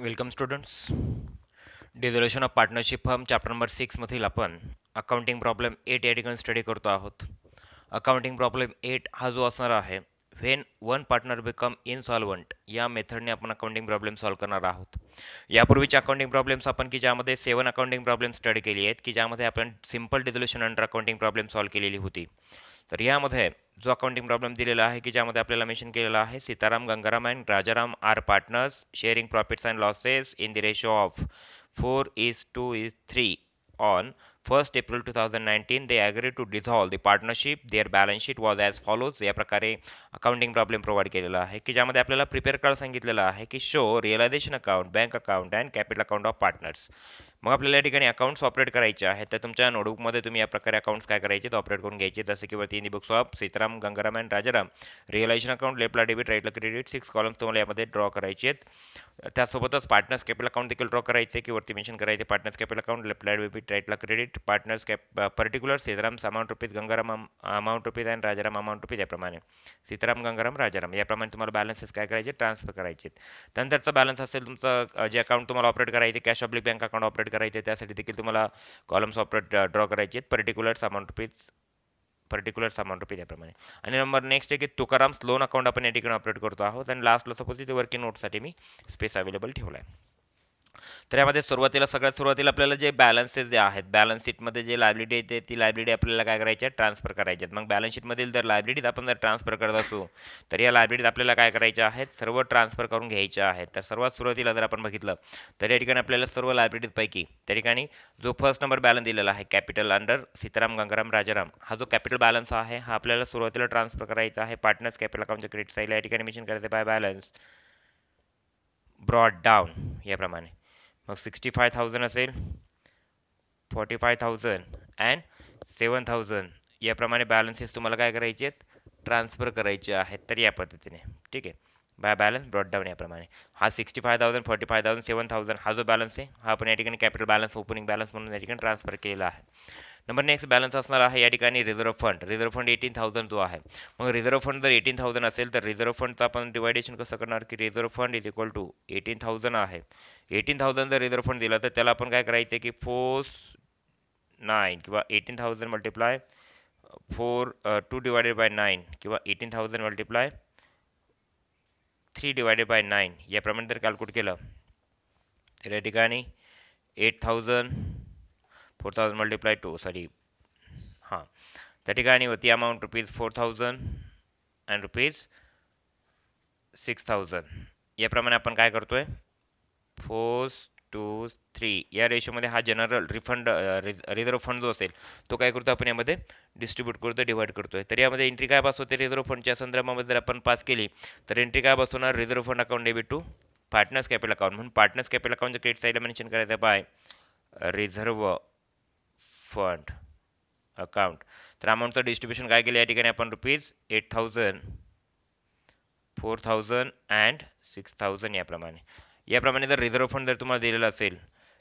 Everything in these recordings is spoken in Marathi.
Welcome students dissolution of partnership firm chapter number सिक्समधील आपण अकाउंटिंग प्रॉब्लेम एट या ठिकाणी स्टडी करतो आहोत. अकाउंटिंग प्रॉब्लेम एट हा जो असणार आहे when one partner become insolvent या मेथडने आपण अकाउंटिंग प्रॉब्लेम सॉल्व करणार आहोत. यापूर्वीचे अकाउंटिंग प्रॉब्लेम्स आपण की ज्यामध्ये सेवन अकाउंटिंग प्रॉब्लेम स्टडी केली आहेत की ज्यामध्ये आपण simple dissolution under accounting problem solve केलेली होती. तर यामध्ये जो अकाउंटिंग प्रॉब्लेम दिलेला आहे की ज्यामध्ये आपल्याला मेन्शन केलेला आहे Sitaram Gangaram and Rajaram are partners sharing profits and losses in the ratio of four is two is three on first April two thousand nineteen they agree to dissolve the partnership their balance sheet was as follows या प्रकारे अकाउंटिंग प्रॉब्लेम प्रोव्हाइड केलेला आहे की ज्यामध्ये आपल्याला प्रिपेअर करायला सांगितलेलं आहे की show realisation account bank account and capital account of partners मग आपल्याला या ठिकाणी अकाउंट्स ऑपरेट करायचे आहेत. तर तुमच्या नोटबुकमध्ये तुम्ही या प्रकारे अकाउंट्स काय करायचे ऑपरेट करून घ्यायचे. जसे की वरती in books of Sitaram Gangaram and Rajaram realisation account लेफ्टला debit राईटला क्रेडिट सिक्स कॉलम्स तुम्हाला यामध्ये ड्रॉ करायचे आहेत. त्यासोबतच पार्टनर्स कॅपिटल अकाउंट देखील ड्रॉ करायचे की वरती मेन्शन करायचे पार्टनर्स कॅपिटल अकाउंट लेफ्टला debit राईटला credit partners cap particular Sitaram amount rupees Gangaram amount rupees and Rajaram amount rupees याप्रमाणे. सीताराम गंगाराम राजाराम याप्रमाणे तुम्हाला बॅलन्सेस काय करायचे ट्रान्सफर करायचे त्यानंतरचा बॅलन्स असेल तुमचं जे अकाउंट तुम्हाला ऑपरेट करायचे cash oblique bank account operate करायचे त्यासाठी देखील तुम्हाला कॉलम्स ऑपरेट ड्रॉ करायचे आहेत. Particulars amount rupees particular amount rupees त्याप्रमाणे आणि नंबर नेक्स्ट आहे की तुकाराम्स लोन अकाउंट आपण या ठिकाणी ऑपरेट करतो आहोत. आणि लास्टला सपोज तिथे वर्किंग नोटसाठी मी स्पेस अवेलेबल ठेवला आहे. तर यामध्ये सुरुवातीला सगळ्यात सुरुवातीला आपल्याला जे बॅलन्सेस जे आहेत बॅलन्स शीटमध्ये जे लायब्रिटी येते ती लायब्रिटी आपल्याला काय करायची आहे? ट्रान्सफर करायची आहेत. मग बॅलन्स शीटमधील जर लायब्रिटीज आपण जर ट्रान्सफर करत असू तर या लायब्रिटीत आपल्याला काय करायच्या आहेत? सर्व ट्रान्सफर करून घ्यायच्या आहेत. तर सर्वात सुरुवातीला जर आपण बघितलं तर या ठिकाणी आपल्याला सर्व लायब्रिटीजपैकी त्या ठिकाणी जो फर्स्ट नंबर बॅलन्स दिलेला आहे कॅपिटल अंडर सीताराम गंगाराम राजाराम हा जो कॅपिटल बॅलन्स आहे हा आपल्याला सुरुवातीला ट्रान्सफर करायचा आहे. पार्टनर्स कॅपिटल अकाउंटच्या क्रेडिट साईडला या ठिकाणी मेन्शन करायचं बाय बॅलन्स ब्रॉड डाऊन याप्रमाणे. मग सिक्स्टी फाय थाउजंड असेल forty five thousand and seven thousand. याप्रमाणे बॅलन्सेस तुम्हाला काय करायचे आहेत? ट्रान्सफर करायचे आहेत तर या पद्धतीने. ठीक आहे? बाय बॅलन्स ब्रॉडडाऊन याप्रमाणे. हा sixty five thousand forty five thousand seven thousand हा जो बॅलन्स आहे हा आपण या ठिकाणी कॅपिटल बॅलन्स ओपनिंग बॅलन्स म्हणून या ठिकाणी ट्रान्सफर केलेला आहे. नंबर नेक्स्ट बॅलन्स असणार आहे या ठिकाणी reserve fund reserve fund eighteen thousand जो आहे. मग रिझर्व्ह फंड जर एटीन थाउजंड असेल तर रिझर्व्ह फंडचं आपण डिवायडेशन कसं करणार? की reserve fund is equal to eighteen thousand आहे. एटीन थाउजंड जर रिझर्व्ह फंड दिलं तर त्याला आपण काय करायचं की फोर नाईन किंवा eighteen thousand multiply four two divided by nine किंवा eighteen thousand multiply three divided by nine याप्रमाणे जर कॅल्क्युलेट केलं तर या ठिकाणी eight thousand four thousand multiply two sorry हां त्या ठिकाणी होती amount rupees four thousand and rupees six thousand याप्रमाणे आपण काय करतो आहे फोर्स टू थ्री या रेशोमध्ये हा general refund res reserve fund जो असेल तो काय करतो आपण यामध्ये? डिस्ट्रीब्यूट करतो डिवाईड करतो आहे तर यामध्ये एंट्री काय बसवते रिझर्व्ह फंडच्या संदर्भामध्ये जर आपण पास केली तर एंट्री काय बसवणार reserve fund account debit to partners capital account म्हणून पार्टनर्स कॅपिटल अकाउंटच्या क्रेडिट साईडला मेन्शन करायचं बाय रिझर्व्ह फंड अकाउंट तर अमाऊंटचं डिस्ट्रीब्युशन काय केलं या ठिकाणी आपण rupees eight thousand four thousand and six thousand याप्रमाणे. याप्रमाणे जर रिझर्व्ह फंड जर तुम्हाला दिलेलं असेल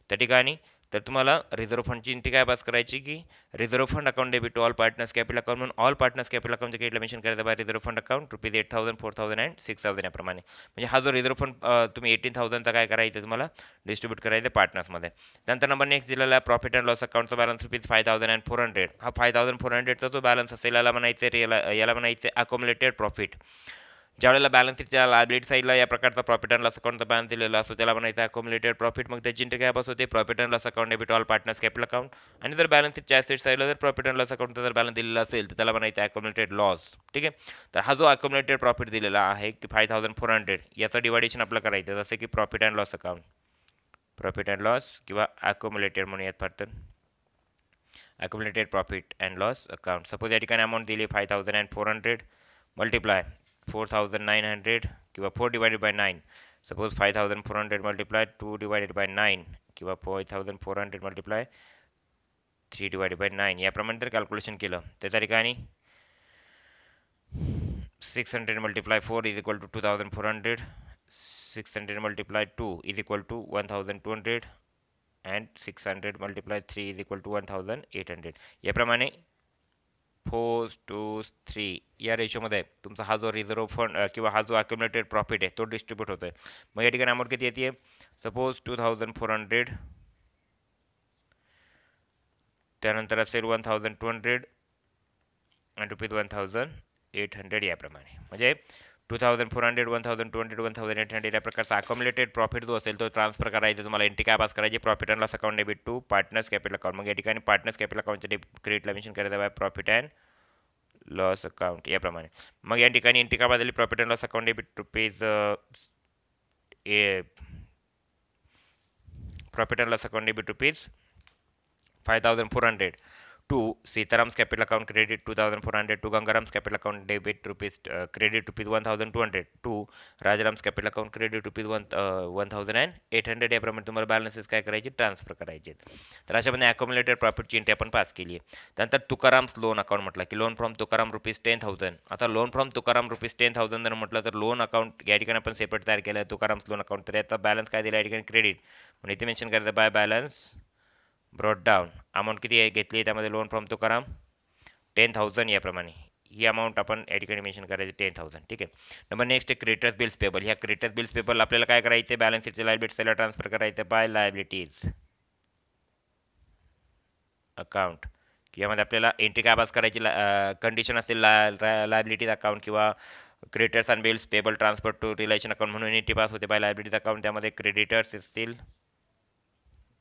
त्या ठिकाणी तर तुम्हाला रिझर्व्ह फंडची एंट्री काय पास करायची की reserve fund account debit to all partners capital account म्हणून ऑल पार्टनर्स कॅपिटल अकाउंटच्या क्रेडिटला मेन्शन करायचं by reserve fund account rupees eight thousand four thousand and six thousand याप्रमाणे. म्हणजे हा जो रिझर्व्ह फंड तुम्ही एटीन थाउजंडचा काय करायचं तुम्हाला? डिस्ट्रीब्यूट करायचं पार्टनर्समध्ये त्यानंतर नंबर नेक्स्ट दिलेला profit and loss अकाउंटचा balance rupees five thousand and four hundred हा फाय थाउजंड फोर हंड्रेडचा जो बॅलन्स असेल याला म्हणायचं याला याला म्हणायचं अकोमलेटेड प्रॉफिट ज्यावेळेला बॅलन्स शीटच्या लायबिलिटी साईडला या प्रकारचा प्रॉफिट अँड लॉस अकाउंटचा बॅलन्स दिलेला असतो त्याला म्हणायचं अकोमुलेटेड प्रॉफिट मग त्याची गॅप काय होते profit and loss account debit all partners capital account आणि जर बॅलन्स शीटच्या ॲसेट साईडला जर प्रॉफिट अँड लॉस अकाउंटचा जर बॅलन्स दिलेला असेल तर त्याला म्हणायचं अकोमुलेटेड लॉस ठीक आहे? तर हा जो अकोमुलेटेड प्रॉफिट दिलेला आहे की फाय थाउजंड फोर हंड्रेड याचं डिवायडेशन आपलं करायचं जसं की profit and loss account profit and loss किंवा अकोमुलेटेड म्हणूयात फार accumulated profit and loss account suppose या ठिकाणी अमाऊंट दिली five thousand and four hundred multiply four thousand nine hundred किंवा four divided by nine suppose five thousand four hundred multiply two divided by nine किंवा five thousand four hundred multiply three divided by nine याप्रमाणे जर कॅल्क्युलेशन केलं. तर त्या ठिकाणी six hundred multiply four is equal to two thousand four hundred six hundred multiply two is equal to one thousand two hundred and six hundred multiply three is equal to one thousand eight hundred याप्रमाणे फोर टू थ्री या रेशोमध्ये तुमचा हा जो रिझर्व फंड किंवा हा जो अक्युमुलेटेड प्रॉफिट आहे तो डिस्ट्रीब्यूट होतो आहे मग या ठिकाणी अमाऊंट किती येते? Suppose two thousand four hundred त्यानंतर असेल one thousand two hundred and rupees one thousand eight hundred याप्रमाणे. म्हणजे two thousand four hundred one thousand two hundred one thousand eight hundred या प्रकारचा अकॉमलेटेड प्रॉफिट जो असेल तो ट्रान्सफर करायचा. तुम्हाला एंट्री काय पास करायची profit and loss account debit to partners capital account मग या ठिकाणी पार्टनर्स कॅपिटल अकाउंटच्या क्रेडिटला मेन्शन करायचं आहे प्रॉफिट अँड लॉस अकाउंट याप्रमाणे. मग या ठिकाणी एंट्री काय बदलली profit and loss account debit rupees a profit and loss account debit rupees five two thousand four hundred to Gangaram's capital account debit rupees credit rupees one thousand two hundred to Rajaram's capital account credit rupees one one thousand and eight hundred याप्रमाणे तुम्हाला बॅलन्सेस काय करायचे? ट्रान्सफर करायचे. तर अशामध्ये अकोमुलेटेड प्रॉफिटची एंट्री आपण पास केली आहे. त्यानंतर तुकाराम्स लोन अकाउंट म्हटलं की loan from Tukaram rupees ten thousand आता loan from Tukaram rupees ten thousand जर म्हटलं तर लोन अकाउंट या ठिकाणी आपण सेपरेट तयार केलं आहे. तुकाराम्स लोन अकाउंट तर याचा बॅलन्स काय दिला या ठिकाणी? क्रेडिट म्हणून इथे मेन्शन करायचं by balance brought down amount किती आहे घेतली? आहे त्यामध्ये loan from Tukaram? Ten thousand याप्रमाणे. ही अमाऊंट आपण या ठिकाणी मेन्शन करायची टेन थाउजंड ठीक आहे? Number next creditors creditors bills payable ह्या क्रेटर्स बिल्स पेबल आपल्याला काय करायचं? बॅलन्स शीटचे लायबिलिटीजला ट्रान्सफर करायचं बाय लायबिलिटीज अकाउंट यामध्ये आपल्याला एंट्री काय पास करायची? कंडिशन असेल ला लायबिलिटीज अकाउंट किंवा creditors and bills payable transfer to realisation account म्हणून एंट्री पास होते बाय लायबिलिटीज अकाउंट त्यामध्ये क्रेडिटर्स असतील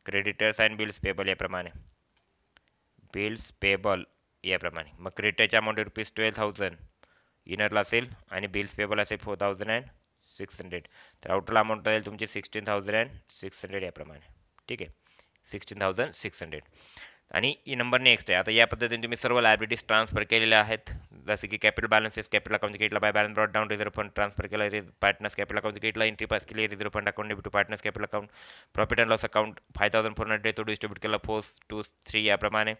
क्रेडिटर्स अँड बिल्स पेबल याप्रमाणे. बिल्स पेबल याप्रमाणे. मग क्रेडिटरची अमाऊंट रुपीज ट्वेल्व थाउजंड इनरला असेल आणि बिल्स पेबल असेल four thousand and six hundred तर आउटरला अमाऊंट राहील तुमची sixteen thousand and six hundred याप्रमाणे. ठीक आहे? सिक्स्टीन थाउजंड सिक्स हंड्रेड आणि ही नंबर नेक्स्ट आहे. आता या पद्धतीने तुम्ही सर्व लायबिलिटीज ट्रान्सफर केलेल्या आहेत. जसे की capital balances capital account क्रेडिटला by balance brought down reserve fund transfer केला पार्टनर्स कॅपिटल अकाउंट गेटला एंट्री पास केली reserve fund account debit to partners capital account profit and loss account five thousand four hundred तो डिस्ट्रीब्यूट केला फोर टू थ्री याप्रमाणे.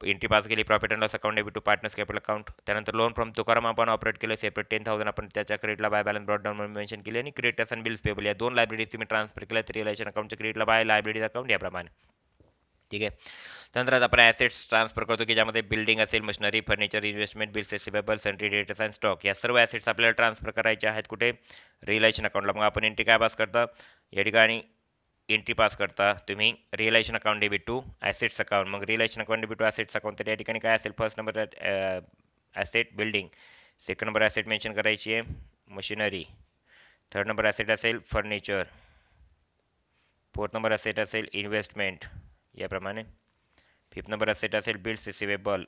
एंट्री पास केली profit and loss account debit to partners capital account त्यानंतर लोन फ्रॉम तुकाराम आपण ऑपरेट केलं सेपरेट टेन थाउजंड आपण त्याच्या क्रेडिटला बाय बॅलन्स ब्रॉड डाऊन म्हणून मेन्शन केली. आणि क्रेडिटर्स अँड बिल्स पेबल या दोन लायब्ररीज तुम्ही ट्रान्सफर केल्या तर रिलेशन अकाउंटच्या क्रेडिटला बाय लायब्ररीज अकाउंट याप्रमाणे. ठीक आहे. त्यानंतर आता आपण ॲसेट्स ट्रान्सफर करतो की ज्यामध्ये बिल्डिंग असेल machinery furniture investment bills receivable sundry debtors and stock या सर्व ॲसेट्स आपल्याला ट्रान्सफर करायचे आहेत कुठे? रिलेशन अकाउंटला मग आपण एंट्री काय पास करता? या ठिकाणी एंट्री पास करता. तुम्ही realisation account debit to assets account मग realisation account debit to assets account तर या ठिकाणी काय असेल? First number asset building second number asset mention करायची आहे. मशिनरी थर्ड नंबर ॲसेट असेल फर्निचर फोर्थ नंबर ॲसेट असेल इन्व्हेस्टमेंट याप्रमाणे फिफ्थ नंबर असेट असेल bills receivable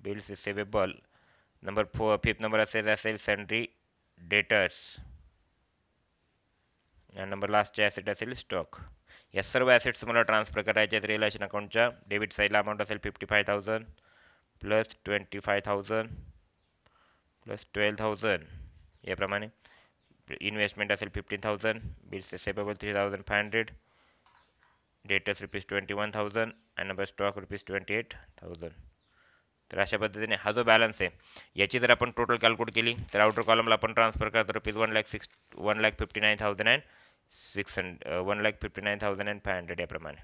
bills receivable number four fifth number असेल असेल सन्ड्री डेटर्स या नंबर लास्टचे ॲसेट असेल स्टॉक या सर्व ॲसेट्स तुम्हाला ट्रान्सफर करायचे आहेत रिलेशन अकाउंटच्या डेबिट साईडला अमाऊंट असेल fifty five thousand plus twenty five thousand plus twelve thousand याप्रमाणे इन्व्हेस्टमेंट असेल fifteen thousand bills receivable three thousand five hundred debtors rupees twenty one thousand आणि number stock rupees twenty eight thousand तर अशा पद्धतीने हा जो बॅलन्स आहे याची जर आपण टोटल कॅल्क्युलेट केली तर आउटर कॉलमला आपण ट्रान्सफर करतो rupees one lakh six one lakh fifty nine thousand and six hund one lakh fifty nine thousand and five hundred याप्रमाणे.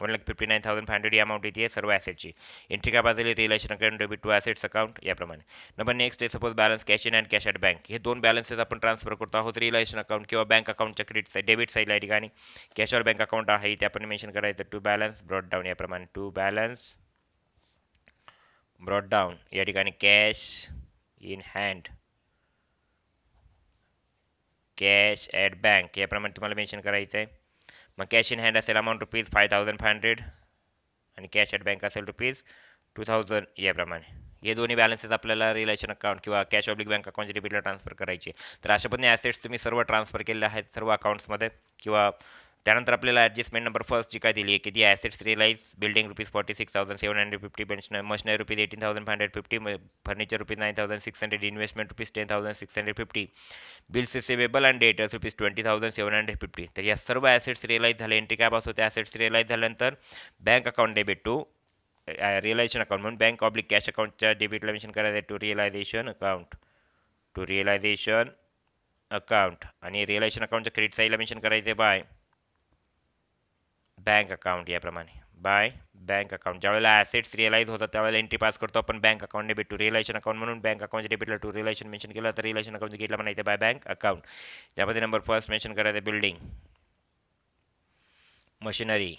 One lakh fifty nine thousand five hundred amount येते सर्व ॲसेटची entry बाजली realisation account debit to assets account याप्रमाणे. नंबर नेक्स्ट आहे suppose balance cash in and cash at bank हे दोन बॅलन्सेस आपण ट्रान्सफर करतो आहोत. रिलेशन अकाउंट किंवा बँक अकाउंटच्या क्रेडिट साईड डेबिट साईडला या ठिकाणी. कॅश ऑर बँक अकाउंट आहे ते आपण मेन्शन करायचं. टू बॅलन्स ब्रॉड डाऊन याप्रमाणे. टू बॅलन्स ब्रॉड डाऊन या ठिकाणी cash in hand cash at bank याप्रमाणे तुम्हाला मेन्शन करायचं आहे मग कॅश इन हँड असेल amount rupees five thousand five hundred आणि कॅश ॲट बँक असेल रुपीज टू थाउजंड याप्रमाणे हे दोन्ही बॅलन्सेस आपल्याला रिलेशन अकाउंट किंवा कॅश ऑब्लिक बँक अकाउंटच्या डेबिटला ट्रान्सफर करायचे तर अशा पद्धतीने ॲसेट्स तुम्ही सर्व ट्रान्सफर केलेले आहेत सर्व अकाउंट्समध्ये किंवा त्यानंतर आपल्याला ॲडजस्टमेंट नंबर फर्स्ट जी काय दिली आहे की ती assets realise building rupees forty six thousand seven hundred fifty machinery rupees eighteen thousand five hundred fifty furniture rupees nine thousand six hundred investment rupees ten thousand six hundred fifty bills receivable and debtors rupees twenty thousand seven hundred fifty तर या सर्व ॲसेट्स रिअलाईज झाले. एंट्री काय पास होते ॲसेट्स रिलाईज झाल्यानंतर bank account debit to realisation account म्हणून बँक ऑब्लिक कॅश अकाउंटच्या डेबिटला मेन्शन करायचं आहे to realisation account to realisation account आणि रिअलायझेशन अकाउंटच्या क्रेडिट साईडला मेन्शन आहे बाय बँक अकाउंट याप्रमाणे. बाय. Bank account. ज्यावेळेला ॲसेट्स रिअलाईज होतात त्यावेळेला एंट्री पास करतो आपण bank account debit to relation account म्हणून बँक अकाउंट डेबिटला टू रिलेशन मेन्शन केलं तर रिलेशन अकाउंट घेतलं म्हणा इथे बाय बँक अकाउंट त्यामध्ये नंबर फर्स्ट मेन्शन करायचं बिल्डिंग मशिनरी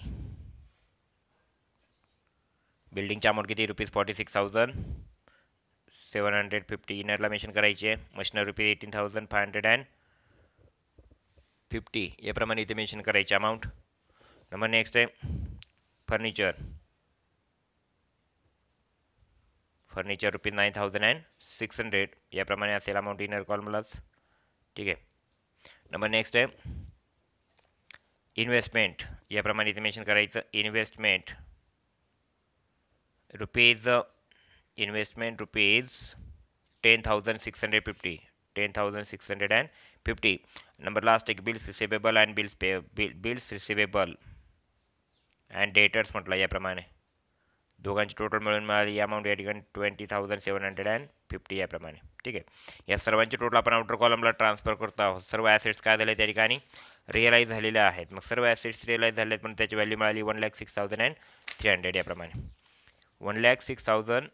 बिल्डिंगच्या अमाऊंट किती? Rupees forty six thousand seven hundred fifty इनरला mention करायची आहे. Machinery rupees eighteen thousand five hundred and fifty याप्रमाणे इथे मेन्शन करायची अमाऊंट नंबर नेक्स्ट है furniture furniture rupees nine thousand and six hundred याप्रमाणे असेल अमाऊंट इनर कॉलमलाच ठीक आहे नंबर नेक्स्ट आहे इन्व्हेस्टमेंट याप्रमाणे इथे मेन्शन करायचं investment rupees investment rupees ten thousand six hundred fifty ten thousand six hundred and fifty number last एक bills receivable and bills pay bill bills receivable and debtors म्हटलं याप्रमाणे. दोघांची टोटल मिळून मिळाली अमाऊंट या ठिकाणी twenty thousand seven hundred and fifty याप्रमाणे. ठीक आहे? या सर्वांची टोटल आपण आउटर कॉलमला ट्रान्सफर करतो आहोत. सर्व ॲसेट्स काय झाले त्या ठिकाणी? रिअलाईज झालेले आहेत. मग सर्व ॲसेट्स रिअलाईज झाले आहेत पण त्याची व्हॅल्यू मिळाली one lakh six thousand and three hundred याप्रमाणे. One lakh six thousand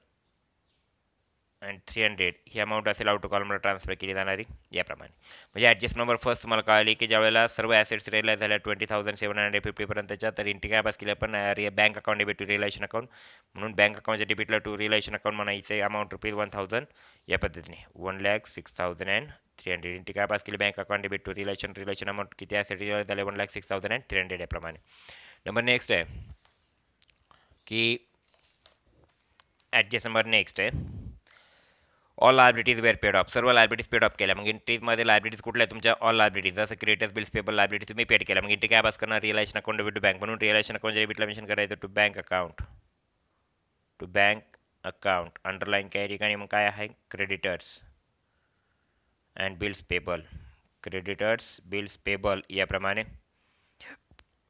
and three hundred he amount असेल आउट कॉलमला ट्रान्सफर केली जाणारी याप्रमाणे. म्हणजे ॲडजस्ट नंबर फर्स्ट तुम्हाला कळाली की ज्यावेळेला सर्व ॲसेट्स रिअलाईज झाल्या ट्वेंटी थाउजंड सेवन हंड्रेड फिफ्टीपर्यंतच्या तर इंटी पास केल्या पण bank account debit to relation account म्हणून बँक अकाउंटच्या डेबिटला टू रिलेशन अकाउंट म्हणायचं अमाऊंट रुपीज वन थाउजंड या पद्धतीने. One lakh six thousand and three hundred entry pass केली bank account debit to relation relation amount किती ॲसेट रिअलाईज झाले? One lakh six thousand and three hundred याप्रमाणे. नंबर नेक्स्ट आहे की ॲडजस्ट नंबर नेक्स्ट आहे. All liabilities were paid off सर्व लायबिलिटीज पेड ऑफ केल्या. मग इंट्रीजमध्ये लायबिलिटीज कुठल्या तुमच्या? ऑल लायबिलिटीज जसं क्रिएटर्स बिल्स पेबल लायबिलिटी तुम्ही पेड केल्या. मग इंटी काय पास करणार? Relation account debit to bank म्हणून रिअलायशन अकाउंट डेबिटला मेन्शन करायचं to bank account to bank account underline काय ठिकाणी मग काय आहे? Creditors and bills payable creditors bills payable याप्रमाणे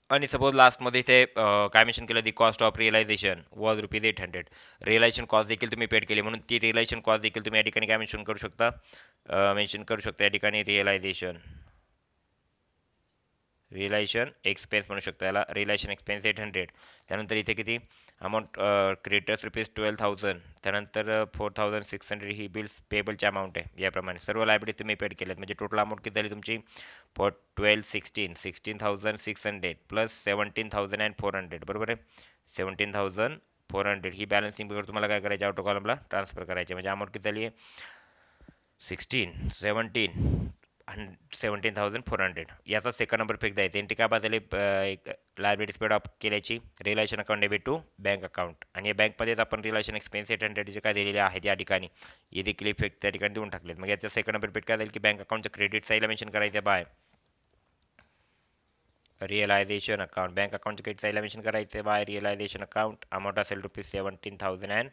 आणि सपोज लास्टमध्ये इथे काय मेन्शन केलं? The cost of realisation was rupees eight hundred realisation cost देखील तुम्ही पेड केली. म्हणून ती रिअलायझेशन कॉस्ट देखील तुम्ही या ठिकाणी काय मेन्शन करू शकता? मेन्शन करू शकता या ठिकाणी रिअलायझेशन रिअलायझेशन एक्सपेन्स म्हणू शकता याला. रिअलायझेशन एक्सपेन्स एट हंड्रेड त्यानंतर इथे किती? Amount creditors rupees twelve thousand त्यानंतर फोर थाउजंड सिक्स हंड्रेड ही बिल्स पेबलची अमाऊंट आहे याप्रमाणे. सर्व लायब्ररी तुम्ही पेड केल्यात. म्हणजे टोटल अमाऊंट किती झाली तुमची? Four twelve sixteen sixteen thousand six hundred plus seventeen thousand and four hundred बरोबर आहे? सेवन्टीन थाउजंड फोर हंड्रेड ही बॅलन्सिंग बिगर तुम्हाला काय करायची? ऑटो कॉलमला ट्रान्सफर करायची. म्हणजे अमाऊंट किती झाली आहे? Sixteen seventeen hundred seventeen thousand four hundred याचा सेकंड नंबर फिक्स द्यायचा. एंट्री काय बाजली एक लायबिलिटी स्पीड ऑफ केल्याची relation account debit to bank account आणि या बँकमध्येच आपण रिलेशन एक्सपेन्स एट हंड्रेड जे काय दिलेले आहेत या ठिकाणी हे देखील इफेक्ट त्या ठिकाणी देऊन टाकलेत. मग याचा सेकंड नंबर फिक्स काय जाईल की बँक अकाउंटचं क्रेडिट साईडला मेन्शन करायचं बाय. रिअलायझेशन अकाउंट बँक अकाउंटचं क्रेडिट साईडला मेन्शन करायचं बाय. रिअलायझेशन अकाउंट अमाऊंट असेल rupees seventeen thousand and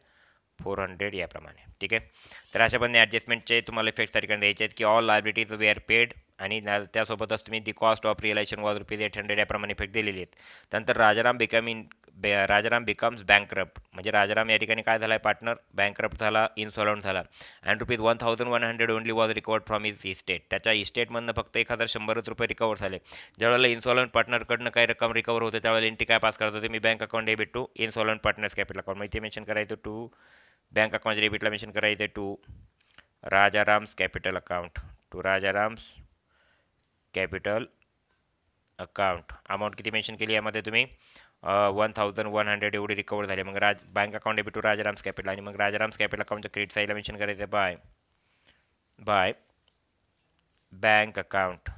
four hundred याप्रमाणे. ठीक आहे? तर अशा पद्धतीने ॲडजस्टमेंटचे तुम्हाला इफेक्ट तरी द्यायचे आहेत की ऑल लायबिलिटीज वेअर पेड आणि त्यासोबतच तुम्ही the cost of realisation was rupees eight hundred याप्रमाणे इफेक्ट दिलेली आहेत. त्यानंतर Rajaram become in Rajaram becomes bankrupt म्हणजे राजाराम या ठिकाणी काय झाला? आहे पार्टनर बँकरप्ट झाला इन्सॉलंट झाला. And rupees one thousand one hundred only was recovered from is estate त्याच्या इस्टेटमधनं फक्त एक हजार शंभरच रुपये रिकवर झाले. ज्यावेळेला इन्सॉलंट पार्टनरकडनं काही रक्कम रिकवर होते त्यावेळेला एंट्री काय पास करत होते? मी bank account debit to insolvent partners capital account मग इथे मेन्शन करायचं टू बँक अकाउंट डेबिटला मेन्शन करायचं to Rajaram's capital account. To Rajaram's capital account. Amount किती मेन्शन केली यामध्ये तुम्ही? वन थाउजंड वन हंड्रेड एवढी रिकवर झाली. मग Raj bank account debit to Rajaram's capital. आणि मग राजाराम्स कॅपिटल अकाउंटच्या क्रेडिट साईडला मेन्शन करायचं बाय. बाय. Bank account.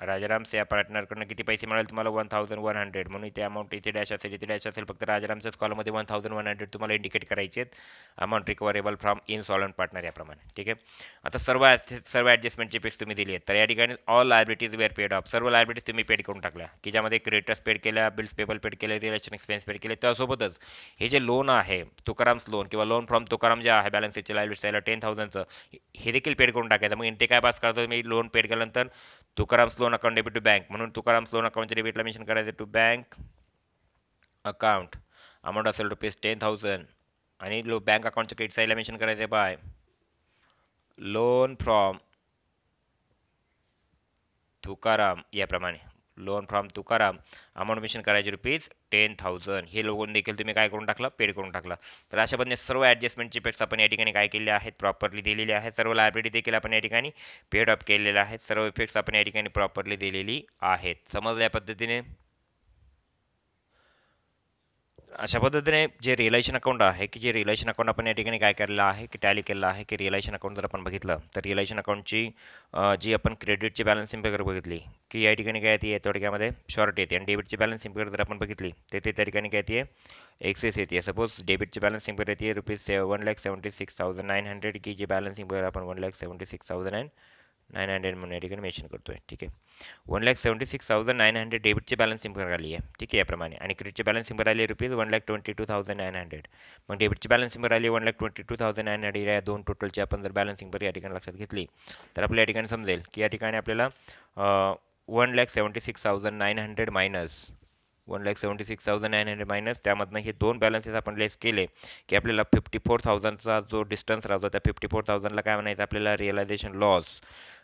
राजारामचं या पार्टनरकडनं किती पैसे मिळाले तुम्हाला? वन थाउजंड वन हंड्रेड म्हणून इथे अमाऊंट इथे डॅश असेल इथे डॅश असेल फक्त राजारामच्याच कॉलमध्ये वन थाउजंड वन हंड्रेड तुम्हाला इंडिकेट करायचे आहेत. Amount recoverable from insolvent partner याप्रमाणे. ठीक आहे? आता सर्व सर्व ॲडजस्टमेंटचे पेक्स तुम्ही दिली आहेत. तर या ठिकाणी all liabilities were paid off सर्व लायबिलिटीज तुम्ही पेड करून टाकल्या. की ज्यामध्ये क्रेडिटर्स पेड केल्या बिल्स पेबल पेड केले रिलेशन एक्सपेन्स पेड केले. त्यासोबतच हे जे लोन आहे तुकाराम्स लोन किंवा लोन फ्रॉम तुकाराम जे आहे बॅलन्स शीटचे लायबिलिटीज त्याला टेन थाउजंडचं हे देखील पेड करून टाकायचं. मग इंटे काय पास करतो मी लोन पेड केल्यानंतर Tukaram loan account debit to bank म्हणून तुकाराम लोन अकाउंटच्या डेबिटला मेन्शन करायचं टू बँक अकाउंट अमाऊंट असेल रुपीज टेन थाउजंड आणि लो बँक अकाउंटच्या क्रेडिट साईडला मेन्शन करायचं बाय. लोन फ्रॉम तुकाराम याप्रमाणे. Loan from Tukaram amount mention करायची रुपीज टेन थाउजंड हे लोन देखील तुम्ही काय करून टाकलं? पेड करून टाकला. तर अशा पद्धतीने सर्व ॲडजस्टमेंटचे इफेक्ट्स आपण या ठिकाणी काय केले आहेत? प्रॉपरली दिलेले आहेत. सर्व लायब्ररी देखील आपण या ठिकाणी पेड अप केलेले आहेत. सर्व इफेक्ट्स आपण या ठिकाणी प्रॉपरली दिलेली आहेत. समजल्या पद्धतीने? अशा पद्धतीने जे रिलेशन अकाउंट आहे की जे रिलेशन अकाउंट आपण या ठिकाणी काय केलेलं आहे की टॅली केलेलं आहे की रिअलायशन अकाउंट जर आपण बघितलं तर रिअलायशन अकाउंटची जी आपण क्रेडिटची बॅलन्स वगैरे बघितली की या ठिकाणी काय येते थोडक्यामध्ये शॉर्ट येते. आणि डेबिटची बॅलन्स वगैरे जर आपण बघितली तर ते त्या ठिकाणी काय येते एक्सेस येते. सपोज डेबिटची बॅलन्स वगैरे येते rupees say one lakh seventy six thousand nine hundred की जी बॅलन्स वगैरे आपण one lakh seventy six thousand and nine hundred म्हणून या ठिकाणी मेन्शन करतो आहे ठीक आहे one lakh seventy six thousand nine hundred डेबिटची balance सिम्पर आली आहे ठीक आहे याप्रमाणे आणि क्रेडिटची बॅलन्स सिम्पर आली rupees one lakh twenty two thousand nine hundred. मग डेबिटची बॅलन्स सिम्पर आली one lakh twenty two thousand nine hundred या दोन टोटलची आपण जर बॅलन्स सिम्पर या ठिकाणी लक्षात घेतली तर आपल्या या ठिकाणी समजेल की या ठिकाणी आपल्याला one lakh seventy six thousand nine hundred minus one lakh seventy six thousand nine hundred minus त्यामधनं हे दोन बॅलन्सेस आपण लेस केले की आपल्याला फिफ्टी फोर थाउजंडचा जो डिस्टन्स राहतो त्या फिफ्टी फोर थाउजंडला काय म्हणायचं? आपल्याला रिअलायझेशन लॉस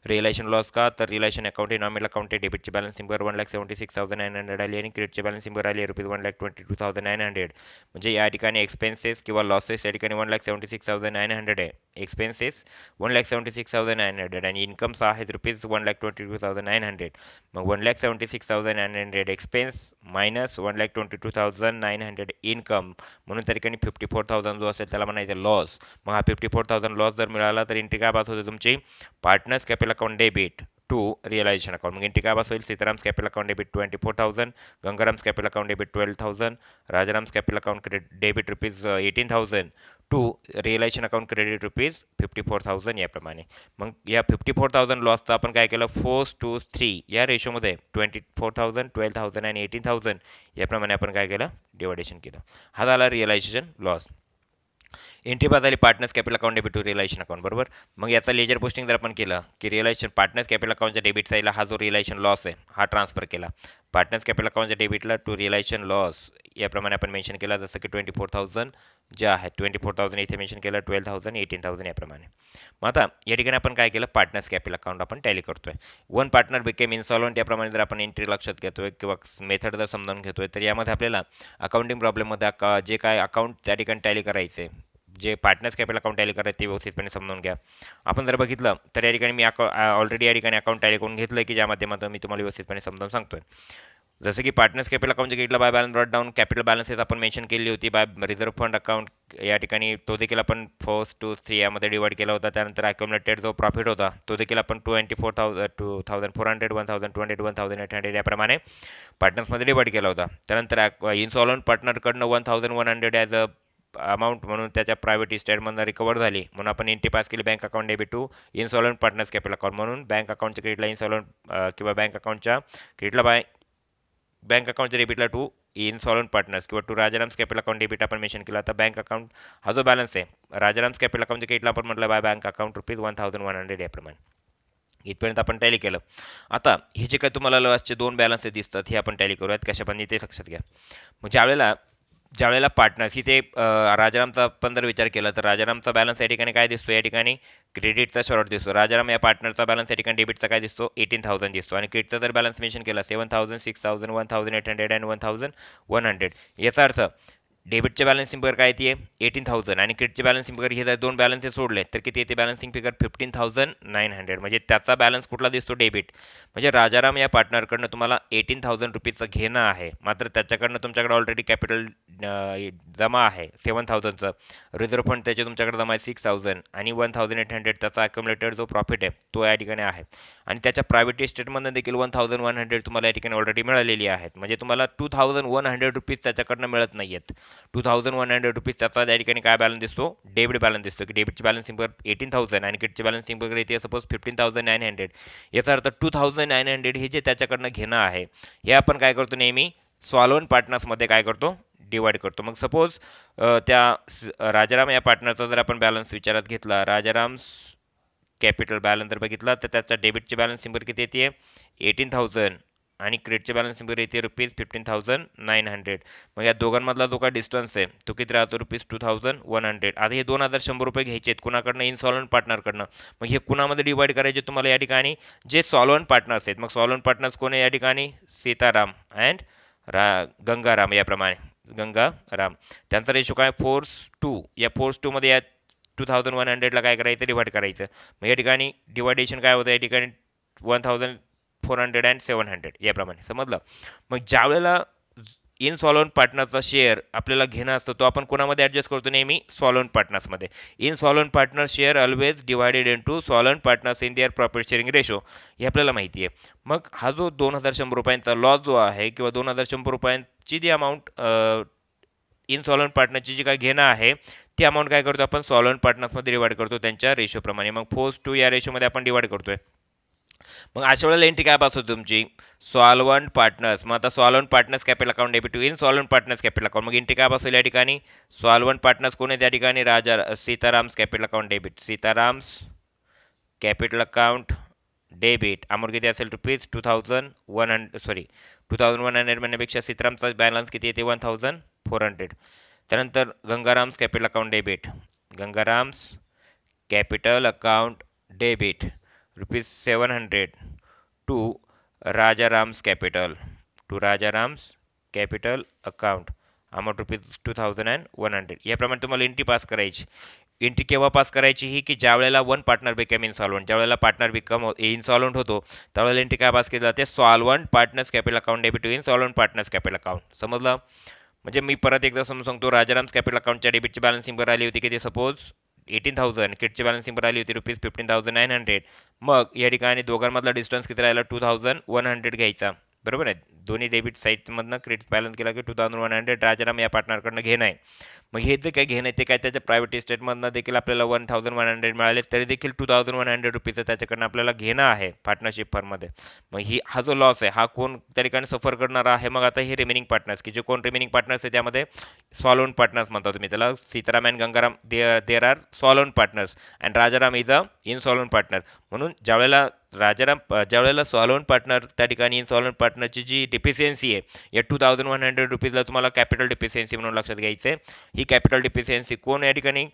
रिअलायशन लॉस का? तर रिलेशन अकाउंट आहे नॉमिनल अकाउंट आहे. डेबिटची balance सिम्बर one lakh seventy six thousand nine hundred आली आणि क्रेडिटची बॅलन्स सिम्बर आली. Rupees one lakh twenty two thousand nine hundred म्हणजे या ठिकाणी एक्सपेन्सेस किंवा लॉसेस या ठिकाणी one lakh seventy six thousand nine hundred आहे. Expenses one lakh seventy six thousand nine hundred आणि इन्कम्स आहेत rupees one lakh twenty two thousand nine hundred मग one lakh seventy six thousand nine hundred expense minus one lakh twenty two thousand nine hundred income म्हणून त्या ठिकाणी फिफ्टी फोर थाउजंड जो असेल त्याला म्हणायचं लॉस मग हा फिफ्टी फोर थाउजंड लॉस जर मिळाला तर एंट्री काय पास होते तुमची. Partners capital account debit to realisation account मग एंट्री काय पास होईल Sitaram's capital account debit twenty four thousand Gangaram's capital account debit twelve thousand Rajaram's capital account credit debit rupees eighteen thousand to realisation account credit rupees fifty four thousand याप्रमाणे मग या फिफ्टी फोर थाउजंड लॉसचं आपण काय केलं? फोर्स टू थ्री या रेशोमध्ये twenty four thousand twelve thousand आणि एटीन थाउजंड याप्रमाणे आपण काय केलं? डिवायडेशन केलं. हा झाला रिअलायझेशन लॉस एंट्री पास झाली partners capital account debit to realisation account बरोबर? मग याचा लेजर पोस्टिंग जर आपण केलं की रिअलायशन पार्टनर्स कॅपिटल अकाउंटच्या डेबिट साईडला हा जो रिलायशन लॉस आहे हा ट्रान्सफर केला. पार्टनर्स कॅपिटल अकाउंटच्या डेबिटला टू रिलायशन लॉस याप्रमाणे आपण मेन्शन केला जसं की ट्वेंटी फोर थाउजंड जे आहे ट्वेंटी फोर थाउजंड इथे मेन्शन केलं ट्वेल्व थाउजंड एटीन थाउजंड याप्रमाणे. मग आता या ठिकाणी आपण काय केलं? पार्टनर्स कॅपिटल अकाउंट आपण टॅली करतो आहे वन पार्टनर बिकेम इन्सॉल्वंट याप्रमाणे जर आपण एंट्री लक्षात घेतो आहे किंवा मेथड जर समजावून घेतो आहे तर यामध्ये आपल्याला अकाउंटिंग प्रॉब्लेममध्ये जे काय अकाउंट त्या ठिकाणी टॅली करायचे जे पार्टनर्स कॅपिटल अकाउंट टॅली करायचं ते व्यवस्थितपणे समजून घ्या. आपण जर बघितलं तर या ठिकाणी मी अकाउ ऑलरेडी या ठिकाणी अकाउंट टॅली करून घेतलं की ज्या माध्यमातून मी तुम्हाला व्यवस्थितपणे समजावून सांगतोय. जसं की पार्टनर्स कॅपिटल अकाउंटच्या गेटला by balance brought down capital balances आपण मेन्शन केली होती बाय रिझर्व्ह फंड अकाउंट या ठिकाणी तो देखील आपण फर्स्ट टू थ्री यामध्ये डिवाइड केला होता. त्यानंतर अक्युमुलेटेड जो प्रॉफिट होता तो देखील आपण twenty four thousand two thousand four hundred one thousand two hundred one thousand eight hundred याप्रमाणे पार्टनर्समध्ये डिवाइड केला होता. त्यानंतर insolvent पार्टनरकडनं one thousand one hundred as a amount म्हणून त्याच्या प्रायव्हेट इस्टेटमधनं रिकवर झाली. म्हणून आपण एंट्री पास केली bank account debit to insolvent partners capital account म्हणून बँक अकाउंटच्या क्रेडिटला इन्सॉलंट किंवा बँक अकाउंटच्या क्रेडिटला बाय बँक अकाउंटच्या डेबिटला टू इन्सॉलंट पार्टनर्स किंवा to Rajaram's capital account debit आपण मेन्शन केला. तर बँक अकाउंट हा जो बॅलन्स आहे राजाराम्स कॅपिटल अकाउंटच्या क्रेडिटला आपण म्हटलं by bank account rupees one thousand one hundred याप्रमाणे इथपर्यंत आपण टॅली केलं. आता हे जे काय तुम्हाला लॉसचे दोन बॅलन्सेस दिसतात हे आपण टॅली करूयात. कशा पण ते लक्षात घ्या. मग ज्यावेळेला ज्यावेळेला पार्टनर्स इथे राजारामचा पण जर विचार केला तर राजारामचा बॅलन्स या ठिकाणी काय दिसतो? या ठिकाणी क्रेडिटचा शॉर्ट दिसतो. राजाराम या पार्टनरचा बॅलन्स या ठिकाणी डेबिटचा काय दिसतो? एटीन थाउजंड दिसतो. आणि क्रेडिटचा जर बॅलन्स मेन्शन केला seven thousand six thousand one thousand eight hundred and one thousand one hundred याचा अर्थ डेबिटचे बॅलन्सिंग फिगर काय येते एटीन थाउजंड आणि क्रेडिटचे बॅलन्सिंग फिगर हे जर दोन बॅलन्सेस सोडले तर किती येते balancing figure fifteen thousand nine hundred म्हणजे त्याचा बॅलन्स कुठला दिसतो? डेबिट म्हणजे राजाराम या पार्टनरकडनं तुम्हाला एटीन थाउजंड रुपीजचं घेणं आहे. मात्र त्याच्याकडनं तुमच्याकडे ऑलरेडी कॅपिटल जमा आहे सेवन थाउजंडचं रिझर्व्ह फंड त्याचे तुमच्याकडे जमा आहे सिक्स थाउजंड आणि वन थाउजंड एट हंड्रेड त्याचा अक्युमुलेटेड जो प्रॉफिट आहे तो या ठिकाणी आहे. आणि त्याच्या प्रायव्हेट इस्टेटमधनं देखील वन थाउजंड वन हंड्रेड तुम्हाला या ठिकाणी ऑलरेडी मिळालेली आहेत. म्हणजे तुम्हाला two thousand one hundred rupees त्याच्याकडनं मिळत नाही आहेत two thousand one hundred rupees त्याचा त्या ठिकाणी काय बॅलन्स दिसतो? डेबिट बॅलन्स दिसतो. की डेबिटची बॅलन्सिंग पर एटीन थाउजंड आणि क्रेडिटची बॅलन्सिंग वगैरे येते suppose fifteen thousand nine hundred याचा अर्थ टू थाउजंड नाईन हंड्रेड हे जे त्याच्याकडनं घेणं आहे हे आपण काय करतो नेहमी? सॉल्वन पार्टनर्समध्ये काय करतो? डिवाईड करतो. मग सपोज त्या राजाराम या पार्टनरचा जर आपण बॅलन्स विचारात घेतला राजाराम कॅपिटल बॅलन्स जर बघितला तर त्याचा डेबिटचे बॅलन्स सिंबर किती येते? Eighteen thousand. आणि क्रेडचे बॅलन्स सिंबर येते rupees fifteen thousand nine hundred. मग या दोघांमधला जो काय डिस्टन्स आहे तो किती राहतो? Rupees two thousand one hundred. आता हे दोन हजार शंभर रुपये घ्यायचे आहेत कुणाकडनं? इन्सॉलंट पार्टनरकडनं मग हे कुणामध्ये डिवाईड करायचे तुम्हाला या ठिकाणी? जे सॉलवन पार्टनर्स आहेत. मग सॉलवन पार्टनर्स कोण आहे या ठिकाणी? सीताराम अँड रा गंगाराम याप्रमाणे. गंगाराम. त्यांचा रेशो काय? फोर्स टू या फोर्स टूमध्ये या टू थाउजंड वन हंड्रेडला काय करायचं? डिवाइड करायचं. मग या ठिकाणी डिवायडेशन काय होतं? या ठिकाणी one thousand four hundred and seven hundred याप्रमाणे. समजलं? मग ज्या वेळेला इन सॉलोन पार्टनरचा शेअर आपल्याला घेणं असतं तो आपण कोणामध्ये ॲडजस्ट करतो नेहमी? Solvent पार्टनर्समध्ये insolvent partner share always divided into solvent partners in their profit sharing ratio हे आपल्याला माहिती आहे. मग हा जो दोन हजार शंभर रुपयांचा लॉस जो आहे किंवा दोन हजार शंभर रुपयांची जी अमाऊंट इन सॉलोन पार्टनरची जी काय घेणं आहे ती अमाऊंट काय करतो आपण? सॉलवंट पार्टनर्समध्ये डिवाइड करतो त्यांच्या रेशोप्रमाणे मग फोर्स टू या रेशोमध्ये आपण डिवाइड आहे मग अशा वेळेला एंट्री काय पास होती तुमची. सॉल्वंट पार्टनर्स मग आता solvent partners capital account debit to insolvent partners capital account मग एंट्री काय पास होईल या ठिकाणी. सॉल्वंट पार्टनर्स कोण आहे त्या ठिकाणी? Raja Sitaram's capital account debit Sitaram's capital account debit amount किती असेल? Rupees two thousand one hundred sorry two thousand one hundred म्हणण्यापेक्षा सीतारामचा बॅलन्स किती येते? वन थाउजंड फोर हंड्रेड त्यानंतर Gangaram's capital account debit. Gangaram's capital account debit rupees seven hundred to Rajaram's capital. To Rajaram's capital account amount rupees two thousand and one hundred. याप्रमाणे तुम्हाला एंट्री पास करायची. एंट्री केव्हा पास करायची ही की ज्या वेळेला वन पार्टनर बिकम इन्सॉल्वंट ज्या वेळेला पार्टनर बिकम हो- इन्सॉल्वंट होतो त्यावेळेला एंट्री काय पास केली जाते? Solvent partners capital account debit to insolvent partners capital account. समजलं? म्हणजे मी परत एकदा समजून सांगतो राजाराम्स कॅपिटल अकाउंटच्या डेबिटची बॅलन्सिंग बरं आली होती की ते सपोज एटीन थाउजंड किटची बॅलन्सिंग बरं आली होती rupees fifteen thousand nine hundred मग या ठिकाणी दोघांमधला डिस्टन्स किती राहिला? टू थाउजंड वन हंड्रेड घ्यायचा. बरोबर आहे. दोन्ही डेबिट साईटमधनं क्रेडिट बॅलन्स केला की two thousand one hundred Rajaram या पार्टनरकडनं घेणं आहे. मग हे जे काही घेणं आहे ते काय त्याच्या प्रायव्हेट इस्टेटमधनं देखील आपल्याला वन थाउजंड वन हंड्रेड मिळाले तरी देखील टू थाउजंड वन हंड्रेड रुपीचं त्याच्याकडनं आपल्याला घेणं आहे पार्टनरशिप फर्ममध्ये मग ही हा जो लॉस आहे हा कोण त्या ठिकाणी सफर करणारा आहे? मग आता हे रिमेनिंग पार्टनर्स की जे कोण रिमेनिंग पार्टनर्स आहे त्यामध्ये सॉलोन पार्टनर्स म्हणता तुम्ही त्याला. Sitaram and Gangaram they there are solvent partners and Rajaram is a insolvent partner म्हणून ज्यावेळेला राजाराम ज्यावेळेला सॉलोन पार्टनर त्या ठिकाणी इन सॉलोन पार्टनरची जी डिफिशियन्सी आहे या टू थाउजंड वन हंड्रेड रुपीजला तुम्हाला कॅपिटल डिफिशियन्सी म्हणून लक्षात घ्यायचं आहे ही कॅपिटल डिफिशियन्सी कोण या ठिकाणी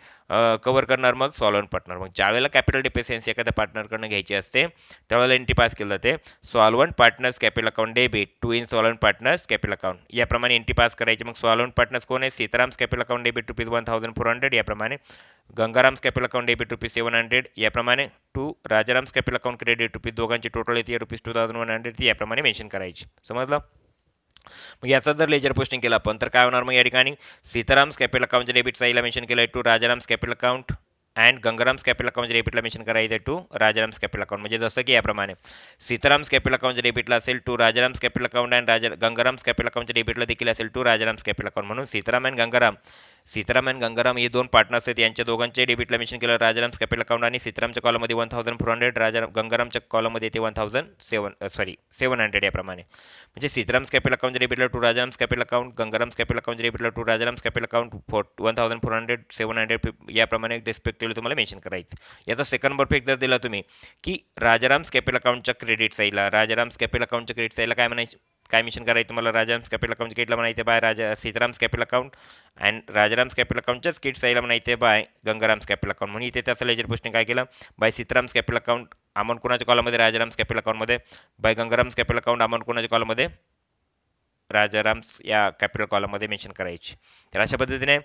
कव्हर करणार मग सॉलोन पार्टनर मग ज्यावेळेला कॅपिटल डिफिशियन्सी एखाद्या पार्टनरकडनं घ्यायची असते त्यावेळेला एंट्री पास केलं जाते. Solvent partners capital account debit to insolvent partners capital account याप्रमाणे एंट्री पास करायची. मग सॉलोन पार्टनर्स कोण आहे? Sitaram's capital account debit rupees one thousand four hundred याप्रमाणे. Gangaram's capital account debit rupees seven hundred याप्रमाणे. To Rajaram's capital account credit rupees दोघांची टोटल येते rupees two thousand one hundred ती याप्रमाणे मेन्शन करायची. समजलं? मग याचा जर लेजर पोस्टिंग केला आपण तर काय होणार मग या ठिकाणी? सीताराम्स कॅपिटल अकाउंटच्या डेबिटचा याला मेन्शन केलं आहे to Rajaram's capital account and Gangaram's capital अकाउंटच्या डेबिटला मेन्शन करायचं टू राजाराम्स कॅपिटल अकाउंट म्हणजे जसं की याप्रमाणे सीताराम्स कॅपिटल अकाउंटच्या डेबिटला असेल to Rajaram's capital account and Raja Gangaram's capital अकाउंटच्या डेबिटला देखील असेल टू राजाराम्स कॅपिटल अकाउंट म्हणून सीताराम अँड गंगाराम सीताराम गंगाराम हे दोन पार्टनर्स आहेत. यांच्या दोघांचे डेबिटला मेन्शन केलं. राजाराम कॅपिटल अकाउंट आणि सीतारामच्या कॉलमध्ये one thousand four hundred Rajaram गंगारामच्या कॉलमध्ये येते one thousand seven sorry seven hundred याप्रमाणे. म्हणजे सीताराम्स कॅपिटल अकाउंटच्या डेबिटला to Rajaram's capital account Gangaram's capital account डेबिटला to Rajaram's capital account four one thousand four hundred seven hundred याप्रमाणे रिस्पेक्टिव्हली तुम्हाला मेन्शन करायचं. याचा सेकंड परफेक्ट जर दिला तुम्ही की राजाराम्स कॅपिटल अकाउंटच्या क्रेडिट साईडला राजाराम्स कॅपिटल अकाउंटच्या क्रेडिट साईडला काय म्हणायचं? काय मिशन करायचं तुम्हाला? राजाराम्स कॅपिटल अकाउंट किटला म्हणायचं by. Raja Sitaram's capital account and Rajaram's capital अकाउंटच्याच किट साईला म्हणायचं बाय. गंगाराम्स कॅपिटल अकाउंट म्हणून इथे त्याचं लेजर पोस्टिंग काय केलं? By Sitaram's capital account amount कोणाच्या कॉलमध्ये राजाराम्स कॅपिटल अकाउंटमध्ये by Gangaram's capital account amount कोणाच्या कॉलमध्ये राजाराम्स या कॅपिटल कॉलममध्ये मेन्शन करायची. तर अशा पद्धतीने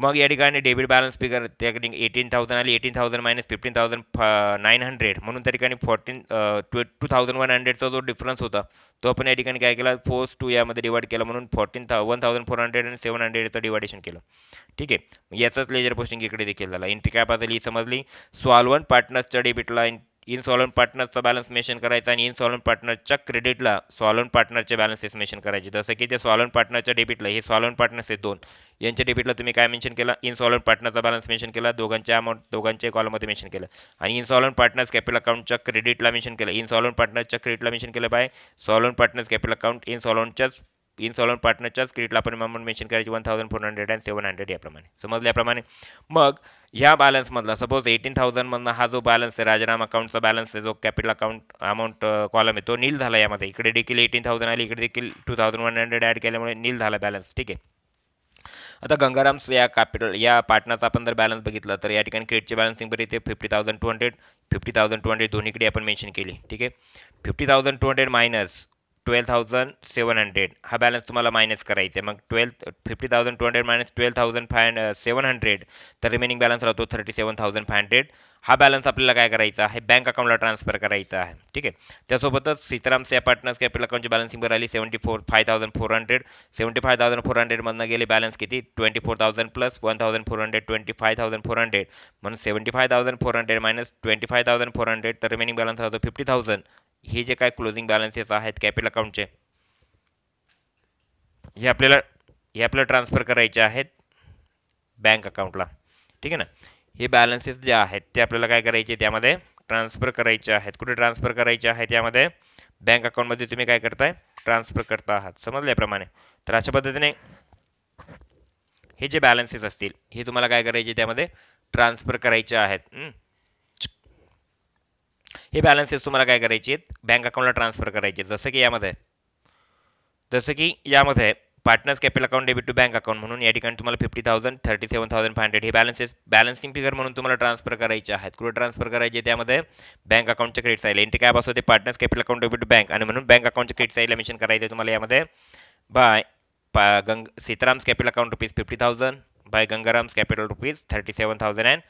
मग या ठिकाणी डेबिट बॅलन्स फिगर त्याकडे एटीन थाउजंड आली. Eighteen thousand minus fifteen thousand फ नाईन हंड्रेड म्हणून त्या ठिकाणी फोर्टीन ट्वे टू थाउजंड वन हंड्रेडचा जो डिफरन्स होता तो आपण या ठिकाणी काय केला? फोर्स टू यामध्ये डिवाइड केला म्हणून फोर्टीन था वन थाउजंड फोर हंड्रेड आणि सेवन हंड्रेडचं डिवायडेशन केलं. ठीक आहे? याचाच लेजर पोस्टिंग इकडे देखील झाला. एंट्री काय पाहिजे ही समजली. सॉल्वन पार्टनर्सच्या डेबिटला इनसॉलंट पार्टनरचा बॅलन्स मेन्शन करायचा आणि इनसॉलंट पार्टनरच्या क्रेडिटला सॉलंट पार्टनरचे बॅलन्सेस मेन्शन करायचे. जसं की ते सॉलंट पार्टनरच्या डेबिटला हे सॉलंट पार्टनर्स आहेत दोन. यांच्या डेबिटला तुम्ही काय मेन्शन केला? इनसॉलंट पार्टनरचा बॅलन्स मेन्शन केला दोघांच्या अमाऊंट दोघांच्या कॉलमध्ये मेन्शन केलं. आणि इनसॉलंट पार्टनर्स कॅपिटल अकाउंटच्या क्रेडिटला मेन्शन केलं. इनसॉलंट पार्टनरच्या क्रेडिटला मेन्शन केलं by. Solvent partners capital account इनसॉलंटच्याच इन्सॉलंट पार्टनरच्याच क्रेडिटला आपण अमाऊंट मेन्शन करायची one thousand four hundred and seven hundred याप्रमाणे. समजल्याप्रमाणे मग ह्या बॅलन्समधला सपोज एटीन थाउजंडमधला हा जो बॅलन्स आहे राजाराम अकाउंटचा बॅलन्स आहे जो कॅपिटल अकाउंट अमाऊंट कॉलम आहे तो नील झाला यामध्ये. इकडे देखील एटीन थाउजंड आली इकडे देखील two thousand one hundred add केल्यामुळे नील झाला बॅलन्स ठीक आहे? आता गंगाराम्स या कॅपिटल या पार्टनरचा आपण जर बॅलन्स बघितला तर या ठिकाणी क्रेडिटचे बॅलन्सिंग बरी येते. Fifty thousand two hundred fifty thousand two hundred दोन्हीकडे आपण मेन्शन केली. ठीक आहे? Fifty thousand two hundred minus twelve thousand seven hundred हा बॅलन्स तुम्हाला मायनस करायचा आहे मग twelve fifty thousand two hundred minus twelve thousand five seven hundred तर रिमेनिंग बॅलन्स राहतो thirty seven thousand five hundred हा बॅलन्स आपल्याला काय करायचा आहे? बँक अकाउंटला ट्रान्सफर करायचा आहे. ठीक आहे? त्यासोबतच सीताराम या पार्टनर्स कॅपिटल अकाउंटची बॅलन्सिंग राहिली seventy four five thousand four hundred seventy five thousand four हंड्रेडमधनं गेले बॅलन्स किती? Twenty four thousand plus one thousand four hundred twenty five thousand four hundred म्हणून seventy five thousand four hundred minus twenty five thousand four hundred तर रिमेनिंग बॅलन्स राहतो फिफ्टी थाउजंड हे जे काय क्लोजिंग बॅलन्सेस आहेत कॅपिटल अकाउंटचे हे आपल्याला हे आपल्याला ट्रान्सफर करायचे आहेत बँक अकाउंटला ठीक आहे ना? हे बॅलन्सेस जे आहेत ते आपल्याला काय करायचे त्यामध्ये ट्रान्सफर करायचे आहेत. कुठे ट्रान्सफर करायचे आहेत? त्यामध्ये बँक अकाउंटमध्ये तुम्ही काय करताय? ट्रान्सफर करता आहात. समजल्याप्रमाणे. तर अशा पद्धतीने हे जे बॅलन्सेस असतील हे तुम्हाला काय करायचे त्यामध्ये ट्रान्सफर करायचे आहेत. हे बॅलन्सेस तुम्हाला काय करायचे आहेत? बँक अकाउंटला ट्रान्सफर करायचे जसं की यामध्ये. जसं की यामध्ये partners capital account debit to bank account म्हणून या ठिकाणी तुम्हाला fifty thousand thirty seven thousand five hundred हे बॅलन्सेस बॅलन्सिंग फिगर म्हणून तुम्हाला ट्रान्सफर करायचे आहेत. कुठे ट्रान्सफर करायचे? त्यामध्ये बँक अकाउंटच्या क्रेडिट साईडला एंट्री काय असतो ते partners capital account debit to bank आणि म्हणून बँक अकाउंटच्या क्रेडिट साईडला मेन्शन करायचे तुम्हाला यामध्ये. बाय पा गंग Sitaram's capital account rupees fifty thousand by Gangaram's capital rupees thirty seven thousand and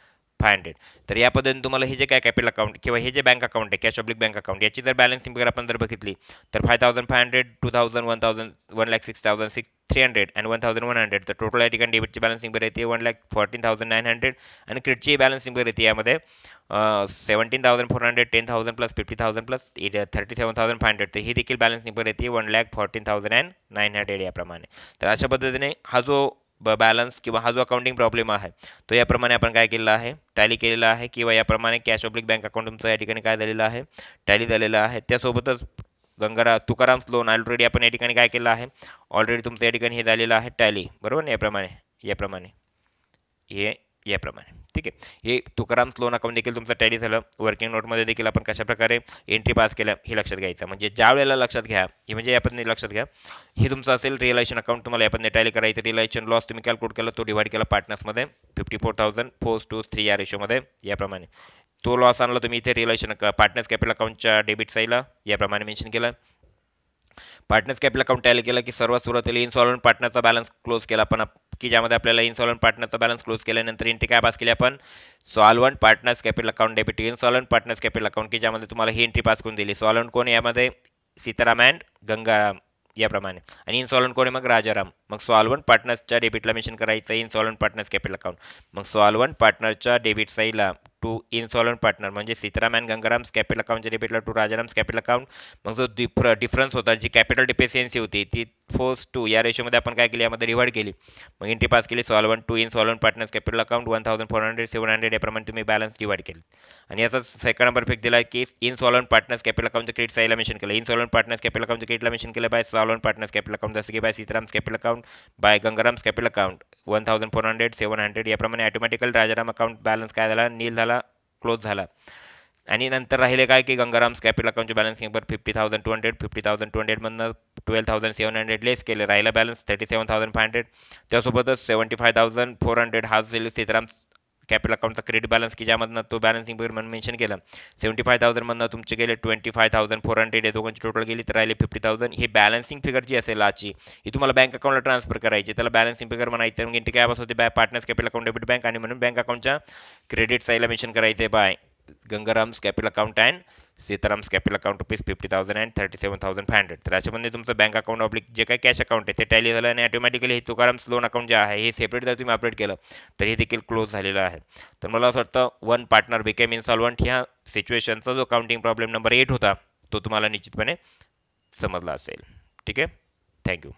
five hundred तर या पद्धतीने तुम्हाला हे जे काय कॅपिटल अकाउंट किंवा हे जे बँक अकाउंट आहे कॅश ऑब्लिक बँक अकाउंट याची जर बॅलन्सिंग वगैरे आपण जर बघितली तर five thousand five hundred two thousand one thousand one lakh six thousand six three hundred and one thousand one hundred तर टोटल या ठिकाणी डेबिटची बॅलन्सिंग बरं येते one lakh fourteen thousand nine hundred आणि क्रेडिटची बॅलन्सिंग बरं येते यामध्ये. Seventeen thousand four hundred ten thousand plus fifty thousand plus thirty seven thousand five hundred तर ही देखील बॅलन्सिंग बरं येते one lakh fourteen thousand and nine hundred याप्रमाणे. तर अशा पद्धतीने हा जो ब बॅलन्स किंवा हा जो अकाउंटिंग प्रॉब्लेम आहे तो याप्रमाणे आपण काय केलेला आहे? टॅली केलेला आहे किंवा याप्रमाणे कॅश ऑब्लिक बँक अकाउंट तुमचं या ठिकाणी काय झालेलं आहे? टॅली झालेलं आहे. त्यासोबतच गंगारा तुकाराम्स लोन ऑलरेडी आपण या ठिकाणी काय केलं आहे? ऑलरेडी तुमचं या ठिकाणी हे झालेलं आहे टॅली बरोबर ना याप्रमाणे? याप्रमाणे. हे याप्रमाणे. ठीक आहे? हे तुकाराम लोन अकाउंट देखील तुमचं टॅली झालं. वर्किंग नोटमध्ये देखील आपण कशाप्रकारे एंट्री पास केल्या हे लक्षात घ्यायचं. म्हणजे ज्या वेळेला लक्षात घ्या हे म्हणजे या पद्धतीने लक्षात घ्या. हे तुमचं असेल रिअलायशन अकाउंट तुम्हाला या पद्धतीने टॅली करायचं. रिअलायशन लॉस तुम्ही कॅल्क्युलेट केला तो डिवाइड केला पार्टनर्समध्ये fifty four thousand four two three या रेशोमध्ये याप्रमाणे. तो लॉस आणला तुम्ही इथे रिअलायशन पार्टनर्स कॅपिटल अकाउंटच्या डेबिट साईडला याप्रमाणे मेन्शन केलं. पार्टनर्स कॅपिटल अकाउंट टॅली केलं की सर्वात सुरुवातीला इन्सॉलमेंट पार्टनरचा बॅलन्स क्लोज केला. आपण की ज्यामध्ये आपल्याला इन्सॉलमेंट पार्टनरचा बॅलन्स क्लोज केल्यानंतर एंट्री काय पास केली. आपण solvent partners capital account debit insolvent partners capital account की ज्यामध्ये तुम्हाला ही एंट्री पास करून दिली. सॉल्वंट कोण यामध्ये सीताराम अँड गंगाराम याप्रमाणे. आणि इन्सॉलंट कोण मग राजाराम. मग सॉल्वंट पार्टनर्सच्या डेबिटला मेन्शन करायचं इन्सॉलंट पार्टनर्स कॅपिटल अकाउंट मग सॉल्वंट पार्टनरच्या डेबिट साईडला टू इन्सॉलंट पार्टनर म्हणजे सीताराम अँड गंगाराम्स कॅपिटल अकाउंटचे डेबिटला टू राजाराम्स कॅपिटल अकाउंट मग जो डिफर डिफरन्स होता जी कॅपिटल डिफिशियन्सी होती ती फोर्स टू या रेशोमध्ये आपण काय केली? यामध्ये डिवाइड केली. मग एंट्री पास केली solvent to insolvent partners capital account one thousand four hundred seven hundred याप्रमाणे तुम्ही बॅलन्स डिवाइड केले. आणि याचा सेकंड नंबर फिक्स दिला की इन सॉल्वंट पार्टनर्स कॅपिटल अकाउंटचं क्रेडिट साईला मेन्शन केलं. इन सॉल्वंट पार्टनर्स कॅपिटल अकाउंटचं क्रेडिटला मेन्शन केलं by solvent partners capital account जसं की by Sitaram's capital account by Gangaram's capital account one thousand four hundred seven hundred याप्रमाणे ऑटोमॅटिकल राजाराम अकाउंट बॅलन्स काय झाला? नील झाला क्लोज झाला. आणि नंतर राहिले काय की गंगाराम्स कॅपिटल अकाउंटचे बॅलन्स पर fifty thousand two hundred fifty thousand two हंड्रेडमधनं twelve thousand seven hundred less केले. राहिला balance thirty seven thousand five hundred त्यासोबतच seventy five thousand four hundred हा जो सीताराम कॅपिटल अकाउंटचा क्रेडिट बॅलन्स की ज्यामधनं तो बॅलन्सिंग म्हणून मेन्शन केलं. सेव्हन्टी फाय थाउजंडमधनं तुमचे गेले twenty five thousand four hundred या दोघांची टोटल गेली तर राहिले फिफ्टी थाउजंड हे बॅलन्सिंग फिगर जी असेल आजची ही तुम्हाला बँक अकाउंटला ट्रान्सफर करायची. त्याला बॅलन्सिंग फिगर म्हणायचं मग इंटी कॅप होते? By partners capital account debit bank आणि म्हणून बँक अकाउंटच्या क्रेडिट साईडला मेन्शन करायचे by. Gangaram's capital account and Sitaram's capital account rupees fifty thousand and thirty seven thousand five hundred तर याच्यामध्ये तुमचं बँक अकाउंट ऑब्लिक जे काही कॅश अकाउंट आहे ते टॅली झालं आणि ऑटोमॅटिकली हे तुकाराम्स लोन अकाउंट जे आहे हे सेपरेट जर तुम्ही अपडेट केलं तर हे देखील क्लोज झालेलं आहे. तर मला असं वाटतं वन पार्टनर बिकेम इन्सॉल्वंट ह्या सिच्युएशनचा जो काउंटिंग प्रॉब्लेम नंबर एट होता तो तुम्हाला निश्चितपणे समजला असेल. ठीक आहे? थँक्यू